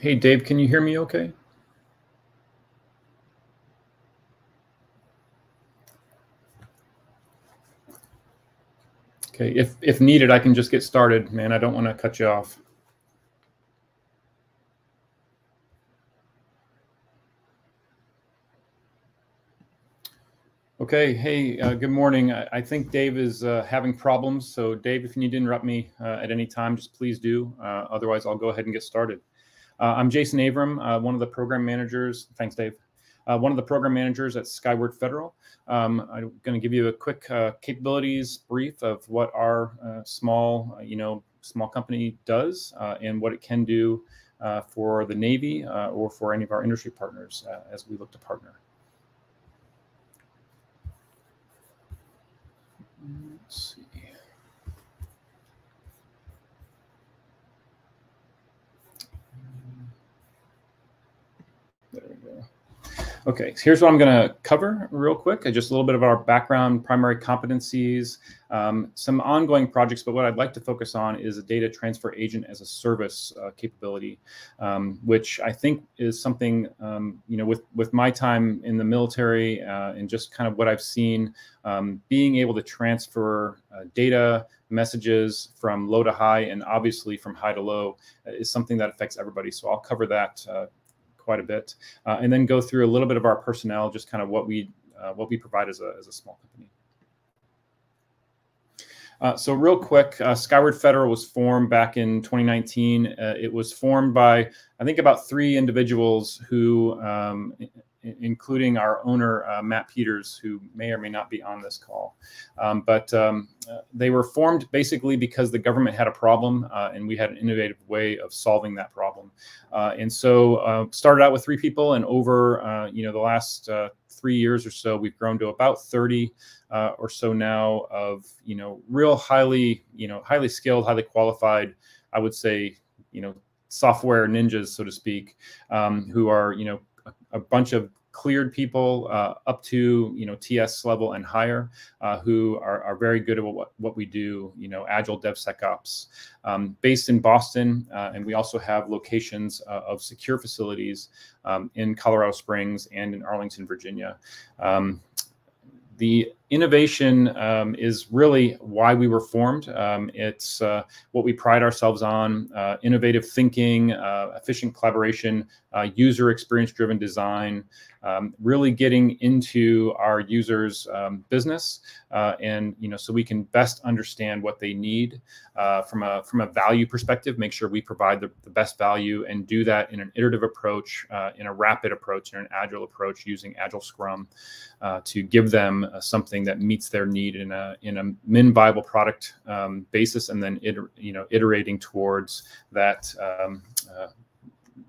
Hey, Dave, can you hear me okay? Okay, if, if needed, I can just get started, man. I don't want to cut you off. Okay, hey, uh, good morning. I, I, think Dave is uh, having problems. So, Dave, if you need to interrupt me uh, at any time, just please do. Uh, otherwise, I'll go ahead and get started. Uh, I'm Jason Avram, uh, one of the program managers. Thanks, Dave. Uh, one of the program managers at Skyward Federal. Um, I'm going to give you a quick uh, capabilities brief of what our uh, small, you know, small company does and what it can do for the Navy or for any of our industry partners as we look to partner. Let's see. There we go. Okay, so here's what I'm going to cover real quick. Just a little bit of our background, primary competencies, um, some ongoing projects, but what I'd like to focus on is a data transfer agent as a service uh, capability, um, which I think is something, um, you know, with, with my time in the military uh, and just kind of what I've seen, um, being able to transfer uh, data, messages from low to high, and obviously from high to low uh, is something that affects everybody. So I'll cover that uh, quite a bit, uh, and then go through a little bit of our personnel, just kind of what we uh, what we provide as a as a small company. Uh, so real quick, uh, Skyward Federal was formed back in 2019. Uh, it was formed by, I think, about three individuals who um, including our owner, uh, Matt Peters, who may or may not be on this call. Um, but um, uh, they were formed basically because the government had a problem uh, and we had an innovative way of solving that problem. Uh, and so uh, started out with three people and over, uh, you know, the last three years or so, we've grown to about 30 or so now of, you know, real highly, you know, highly skilled, highly qualified, I would say, you know, software ninjas, so to speak, um, who are, you know, a bunch of cleared people uh, up to you know TS level and higher uh, who are, are very good at what, what we do, you know, agile DevSecOps, um, based in Boston, uh, and we also have locations uh, of secure facilities um, in Colorado Springs and in Arlington, Virginia. Um, the innovation um, is really why we were formed. Um, it's uh, what we pride ourselves on uh, innovative thinking, uh, efficient collaboration, uh, user experience driven design, um, really getting into our users' um, business, uh, and you know, so we can best understand what they need uh, from a from a value perspective. Make sure we provide the, the best value, and do that in an iterative approach, in a rapid approach, in an agile approach, using Agile Scrum to give them something something that meets their need in a in a min viable product um, basis, and then iter, you know iterating towards that um, uh,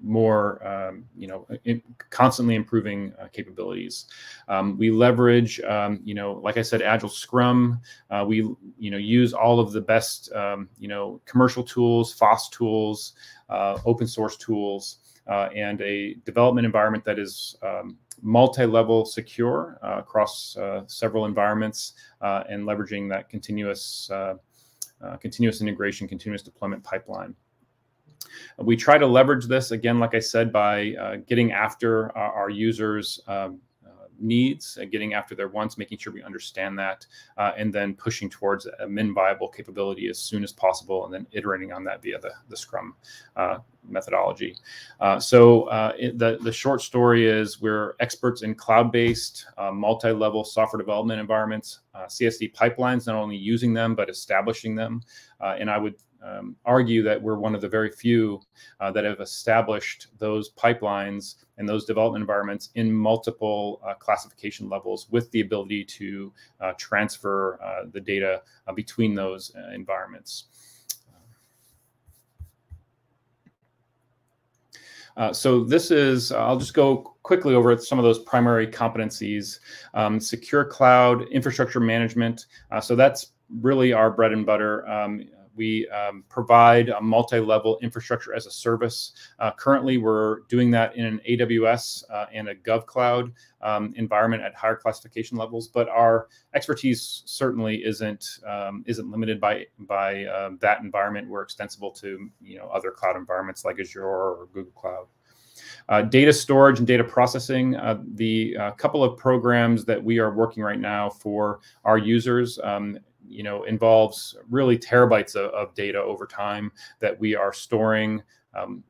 more um, you know in, constantly improving uh, capabilities. Um, we leverage um, you know like I said Agile Scrum. Uh, we you know use all of the best um, you know commercial tools, FOSS tools, uh, open source tools. Uh, and a development environment that is um, multi-level secure uh, across uh, several environments and leveraging that continuous continuous integration, continuous deployment pipeline. We try to leverage this again, like I said, by getting after our users' um, needs, and getting after their wants, making sure we understand that, uh, and then pushing towards a min viable capability as soon as possible, and then iterating on that via the, the Scrum uh, methodology. Uh, so uh, it, the, the short story is we're experts in cloud-based, uh, multi-level software development environments, CSD pipelines, not only using them, but establishing them. and I would um, argue that we're one of the very few uh, that have established those pipelines and those development environments in multiple uh, classification levels with the ability to uh, transfer uh, the data uh, between those uh, environments. Uh, so this is, I'll just go quickly over some of those primary competencies. Um, secure cloud, infrastructure management. Uh, so that's really our bread and butter. Um, we um, provide a multi-level infrastructure as a service. Uh, currently, we're doing that in an AWS uh, and a GovCloud um, environment at higher classification levels. But our expertise certainly isn't um, isn't limited by by uh, that environment. We're extensible to you know other cloud environments like Azure or Google Cloud. Uh, data storage and data processing, uh, the uh, couple of programs that we are working right now for our users, um, you know, involves really terabytes of, of, data over time that we are storing. Um,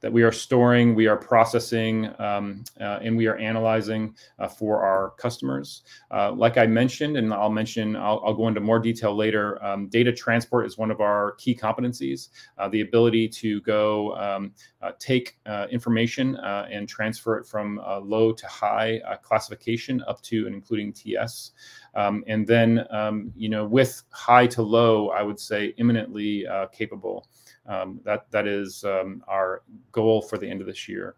that we are storing, we are processing, um, uh, and we are analyzing uh, for our customers. Uh, like I mentioned, and I'll mention, I'll, I'll go into more detail later, um, data transport is one of our key competencies. Uh, the ability to go um, uh, take uh, information and transfer it from low to high classification up to and including TS. Um, and then, um, you know, with high to low, I would say imminently capable. Um, that that is um, our goal for the end of this year.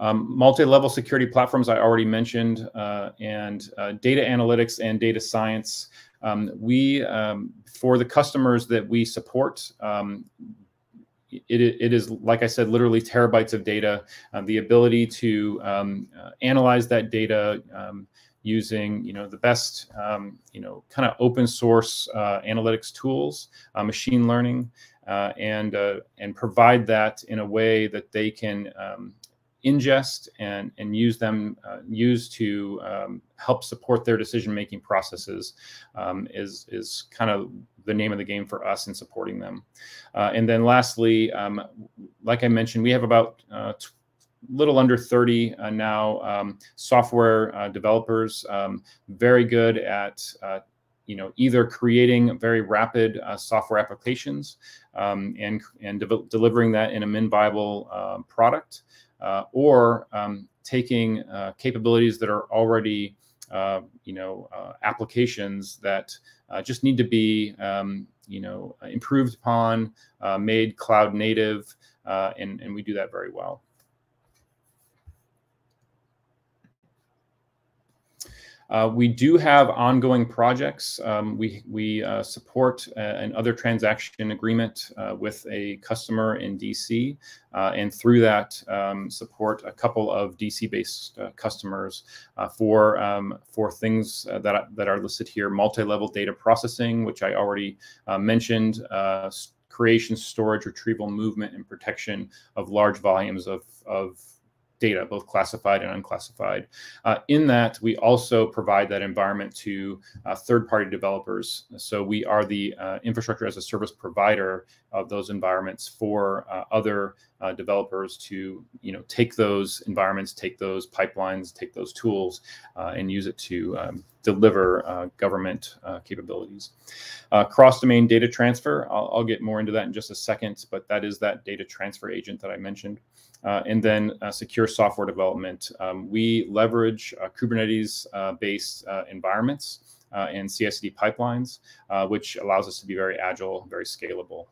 Um, multi-level security platforms I already mentioned, uh, and uh, data analytics and data science. Um, we um, for the customers that we support. Um, it, it is, like I said, literally terabytes of data. Uh, the ability to uh, analyze that data, using you know the best um, you know kind of open source uh, analytics tools, uh, machine learning, uh, and uh, and provide that in a way that they can um, ingest and and use them uh, use to um, help support their decision making processes um, is is kind of the name of the game for us in supporting them. Uh, and then lastly, um, like I mentioned, we have about little under 30 uh, now um, software uh, developers, um, very good at uh, you know either creating very rapid uh, software applications um, and and de delivering that in a min viable uh, product, uh, or um, taking capabilities that are already you know applications that just need to be um, you know improved upon, made cloud native, and and we do that very well. Uh, we do have ongoing projects. Um, we we uh, support uh, an other transaction agreement uh, with a customer in DC, uh, and through that um, support a couple of DC-based customers for um, for things that that are listed here: multi-level data processing, which I already mentioned creation, storage, retrieval, movement, and protection of large volumes of, of data, both classified and unclassified. Uh, in that, we also provide that environment to uh, third-party developers. So we are the uh, infrastructure as a service provider of those environments for uh, other uh, developers to, you know, take those environments, take those pipelines, take those tools, uh, and use it to um, deliver government capabilities. cross-domain data transfer. I'll, I'll get more into that in just a second, but that is that data transfer agent that I mentioned. Uh, and then uh, secure software development. Um, we leverage uh, Kubernetes-based environments and CI/CD pipelines, which allows us to be very agile, very scalable.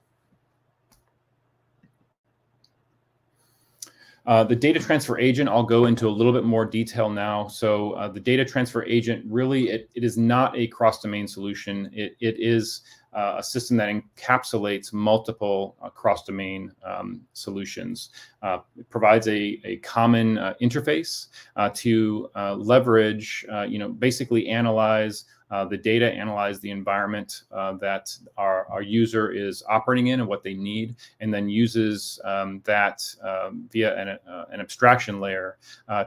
Uh, the data transfer agent, I'll go into a little bit more detail now. So uh, the data transfer agent really, it, it is not a cross-domain solution. It, it is uh, a system that encapsulates multiple uh, cross-domain um, solutions. Uh, it provides a, a common interface to leverage, you know, basically analyze the data, analyze the environment that our, our user is operating in and what they need, and then uses um, that um, via an, an, abstraction layer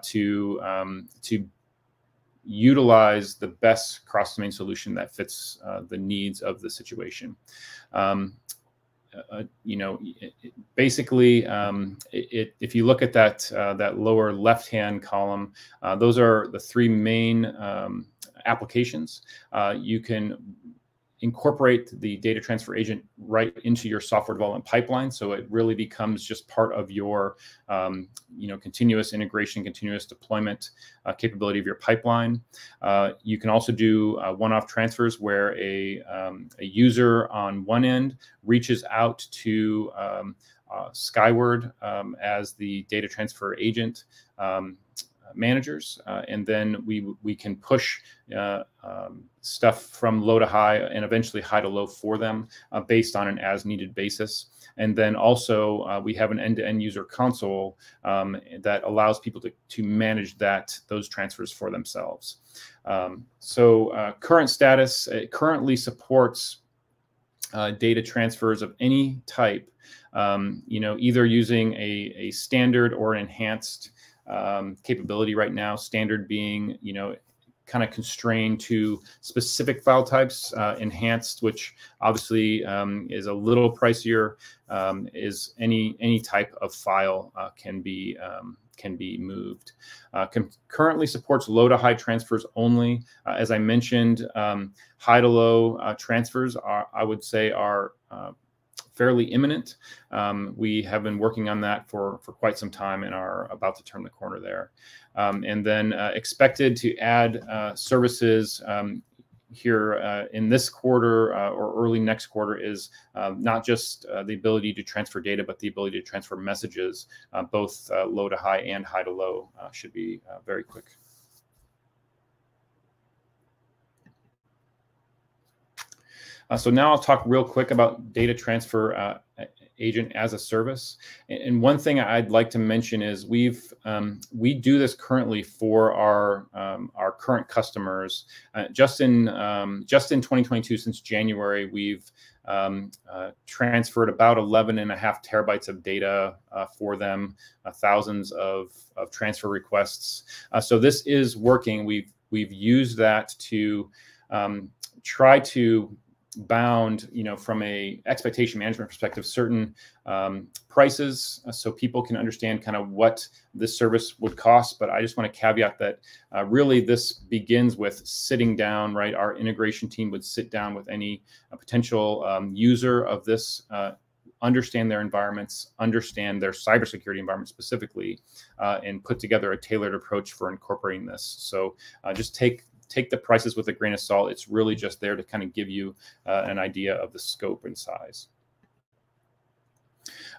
to um, to utilize the best cross-domain solution that fits uh, the needs of the situation. Um, uh, you know, it, it basically, um, it, if you look at that uh, that lower left-hand column, uh, those are the three main um, applications. Uh, you can incorporate the data transfer agent right into your software development pipeline so it really becomes just part of your um, you know continuous integration continuous deployment uh, capability of your pipeline uh, you can also do uh, one-off transfers where a, um, a user on one end reaches out to um, uh, skyward um, as the data transfer agent um, managers, uh, and then we we can push uh, um, stuff from low to high and eventually high to low for them uh, based on an as needed basis. And then also we have an end-to-end user console um, that allows people to, to manage that those transfers for themselves. Um, so current status, currently supports uh, data transfers of any type, um, you know, either using a, a standard or an enhanced um, capability right now, standard being, you know, kind of constrained to specific file types. Uh, enhanced, which obviously um, is a little pricier, um, is any any type of file uh, can be um, can be moved. Uh, currently supports low to high transfers only. Uh, as I mentioned, um, high to low uh, transfers are I would say are uh, fairly imminent. Um, we have been working on that for, for quite some time and are about to turn the corner there. Um, and then uh, expected to add uh, services um, here uh, in this quarter uh, or early next quarter is um, not just uh, the ability to transfer data, but the ability to transfer messages, uh, both low to high and high to low should be very quick. Uh, so now I'll talk real quick about data transfer uh, agent as a service. And one thing I'd like to mention is we've um, we do this currently for our um, our current customers. Uh, just in um, just in 2022, since January, we've um, uh, transferred about 11 and a half terabytes of data uh, for them, uh, thousands of, of transfer requests. Uh, so this is working. We've we've used that to um, try to bound, you know, from a expectation management perspective, certain um, prices uh, so people can understand kind of what this service would cost. But I just want to caveat that uh, really this begins with sitting down, right? Our integration team would sit down with any uh, potential um, user of this uh, understand their environments, understand their cybersecurity environment specifically, uh, and put together a tailored approach for incorporating this. So uh, just take take the prices with a grain of salt. It's really just there to kind of give you uh, an idea of the scope and size.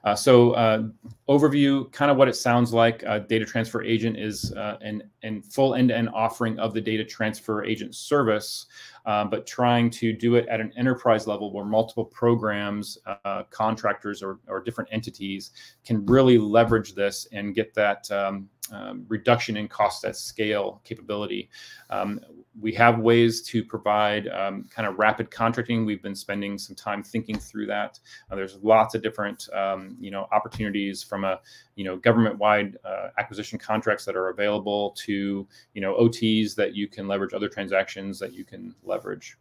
Uh, so uh, overview, kind of what it sounds like. Uh, data transfer agent is uh, an, an full end-to-end offering of the data transfer agent service, uh, but trying to do it at an enterprise level where multiple programs, uh, contractors, or, or different entities can really leverage this and get that um, um, reduction in cost at scale capability. Um, we have ways to provide um, kind of rapid contracting. We've been spending some time thinking through that. Uh, there's lots of different, um, you know, opportunities from a, you know, government-wide uh, acquisition contracts that are available to, you know, OTs that you can leverage, other transactions that you can leverage.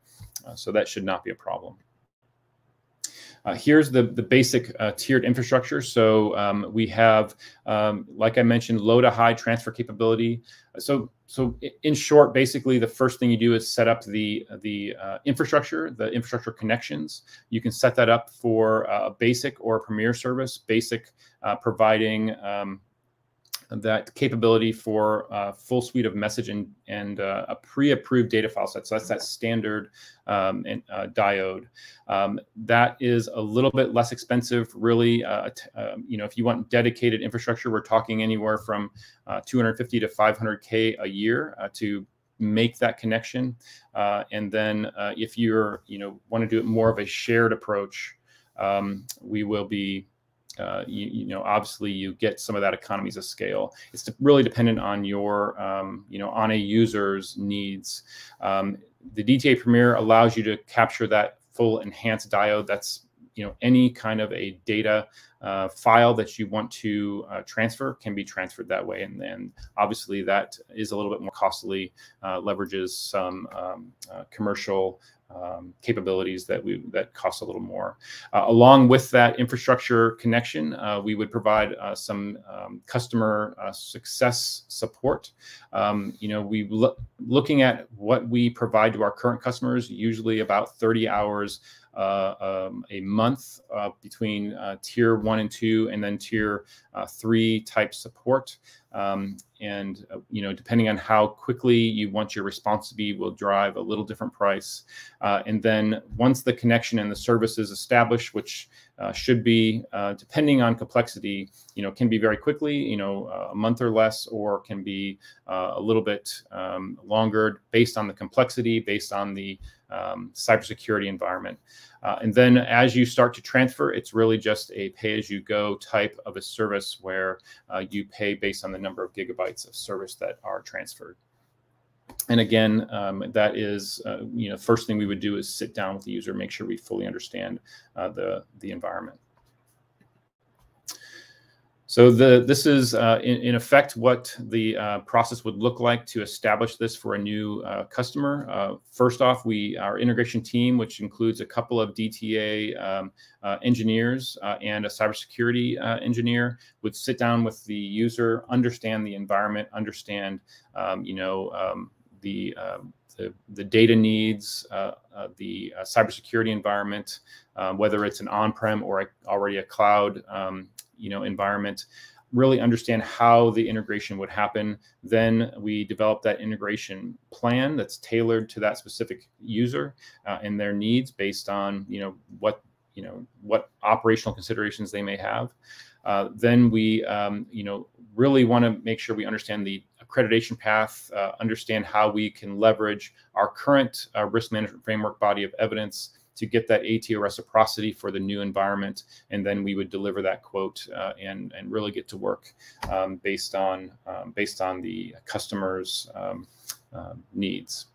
Uh, so that should not be a problem. Uh, here's the, the basic uh, tiered infrastructure. So um, we have, um, like I mentioned, low to high transfer capability. So, so in short, basically, the first thing you do is set up the the uh, infrastructure, the infrastructure connections. You can set that up for a basic or a premier service. Basic uh, providing um, that capability for a full suite of message and, and uh, a pre-approved data file set. So that's that standard um, and, uh, diode. Um, that is a little bit less expensive, really. Uh, um, you know, if you want dedicated infrastructure, we're talking anywhere from uh, 250 to 500k a year uh, to make that connection. Uh, and then if you're, you know, want to do it more of a shared approach, um, we will be uh, you, you, know, obviously you get some of that economies of scale. It's really dependent on your, um, you know, on a user's needs. Um, the DTA Premier allows you to capture that full enhanced diode. That's you know any kind of a data uh, file that you want to uh, transfer can be transferred that way and then obviously that is a little bit more costly uh, leverages some um, uh, commercial um, capabilities that we that cost a little more. Uh, along with that infrastructure connection, uh, we would provide uh, some um, customer uh, success support. Um, you know, we look looking at what we provide to our current customers, usually about 30 hours uh, um, a month uh, between uh, tier one and two, and then tier uh, three type support. Um, and uh, you know, depending on how quickly you want your response to be, will drive a little different price. Uh, and then once the connection and the service is established, which uh, should be, uh, depending on complexity, you know, can be very quickly, you know, a month or less, or can be uh, a little bit um, longer based on the complexity, based on the um, cybersecurity environment. Uh, and then as you start to transfer, it's really just a pay-as-you-go type of a service where uh, you pay based on the number of gigabytes of service that are transferred. And again, um, that is, uh, you know, first thing we would do is sit down with the user, make sure we fully understand uh, the, the environment. So the, this is uh, in, in, effect what the uh, process would look like to establish this for a new uh, customer. Uh, first off, we our integration team, which includes a couple of DTA um, uh, engineers uh, and a cybersecurity engineer, would sit down with the user, understand the environment, understand um, you know um, the, um, the, the data needs, the cybersecurity environment, whether it's an on-prem or a, already a cloud um, you know environment really understand how the integration would happen. Then we develop that integration plan that's tailored to that specific user uh, and their needs based on you know what you know what operational considerations they may have. Uh, then we um, you know really want to make sure we understand the accreditation path uh, understand how we can leverage our current uh, risk management framework body of evidence to get that ATO reciprocity for the new environment, and then we would deliver that quote uh, and and really get to work um, based on um, based on the customer's um, uh, needs.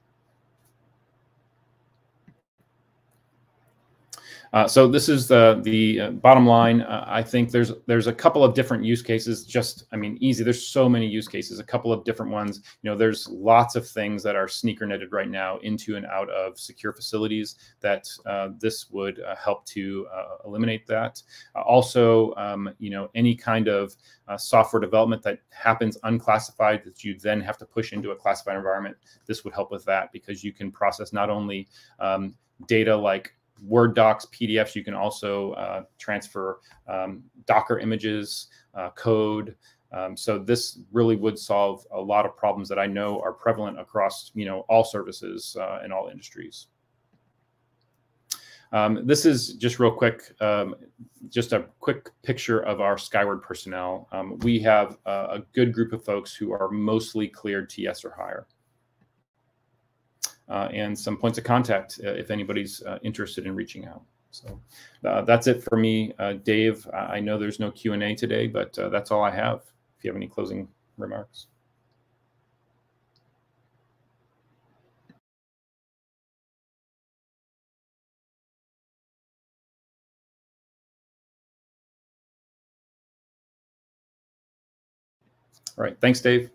Uh, so this is the the uh, bottom line. Uh, I think there's there's a couple of different use cases. Just I mean, easy. There's so many use cases. A couple of different ones. You know, there's lots of things that are sneaker netted right now into and out of secure facilities. That uh, this would uh, help to eliminate that. also, um, you know, any kind of software development that happens unclassified that you then have to push into a classified environment. This would help with that because you can process not only um, data like Word docs, PDFs. You can also uh, transfer um, Docker images, uh, code. Um, so this really would solve a lot of problems that I know are prevalent across you know all services uh, in all industries. Um, this is just real quick, um, just a quick picture of our Skyward personnel. Um, we have a, a, good group of folks who are mostly cleared TS or higher uh, and some points of contact uh, if anybody's uh, interested in reaching out. So uh, that's it for me, uh, Dave. I know there's no Q and A today, but uh, that's all I have. If you have any closing remarks. All right. Thanks, Dave.